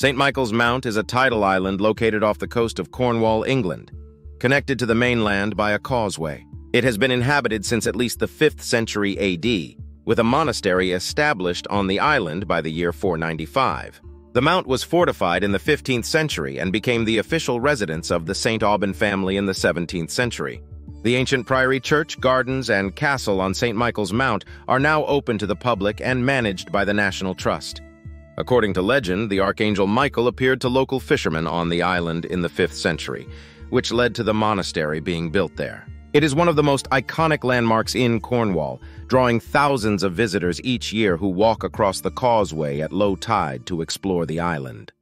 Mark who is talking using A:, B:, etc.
A: St. Michael's Mount is a tidal island located off the coast of Cornwall, England, connected to the mainland by a causeway. It has been inhabited since at least the 5th century AD, with a monastery established on the island by the year 495. The mount was fortified in the 15th century and became the official residence of the St. Aubyn family in the 17th century. The ancient priory church, gardens, and castle on St. Michael's Mount are now open to the public and managed by the National Trust. According to legend, the Archangel Michael appeared to local fishermen on the island in the 5th century, which led to the monastery being built there. It is one of the most iconic landmarks in Cornwall, drawing thousands of visitors each year who walk across the causeway at low tide to explore the island.